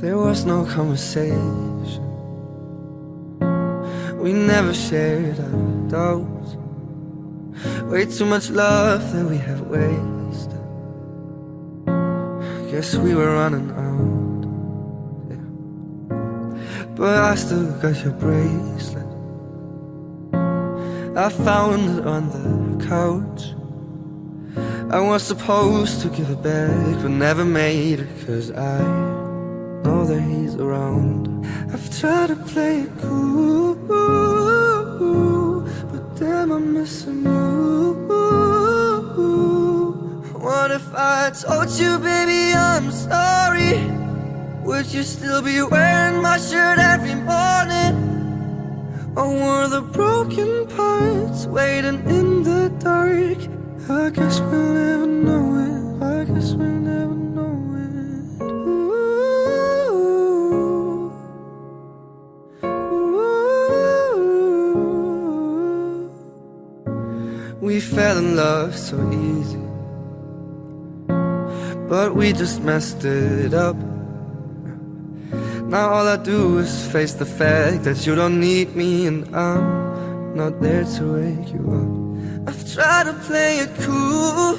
There was no conversation. We never shared our doubts. Way too much love that we have wasted. Guess we were running out. Yeah. But I still got your bracelet. I found it on the couch. I was supposed to give it back, but never made it, cause I know that he's around. I've tried to play it cool, but damn, I'm missing you. What if I told you, baby, I'm sorry? Would you still be wearing my shirt every morning? Or were the broken parts waiting in the dark? I guess we'll We fell in love so easy, but we just messed it up. Now all I do is face the fact that you don't need me and I'm not there to wake you up. I've tried to play it cool,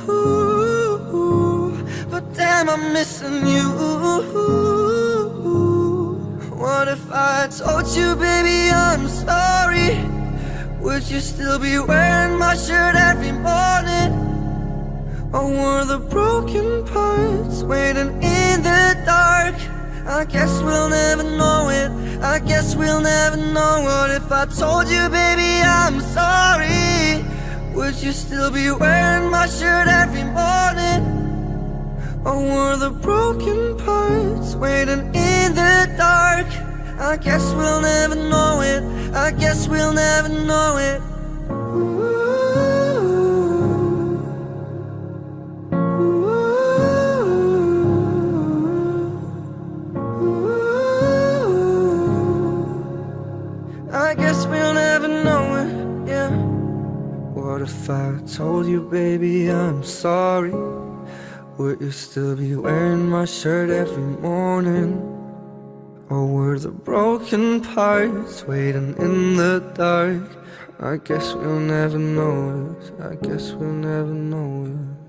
but damn, I'm missing you. What if I told you, baby, I'm sorry? Would you still be wearing my shirt every morning? Or were the broken parts waiting in the dark? I guess we'll never know it. I guess we'll never know what if I told you, baby, I'm sorry. Would you still be wearing my shirt every morning? Or were the broken parts waiting in the dark? I guess we'll never know it. I guess we'll never know it. I guess we'll never know it, yeah. What if I told you, baby, I'm sorry? Would you still be wearing my shirt every morning? Or were the broken parts waiting in the dark? I guess we'll never know it. I guess we'll never know it.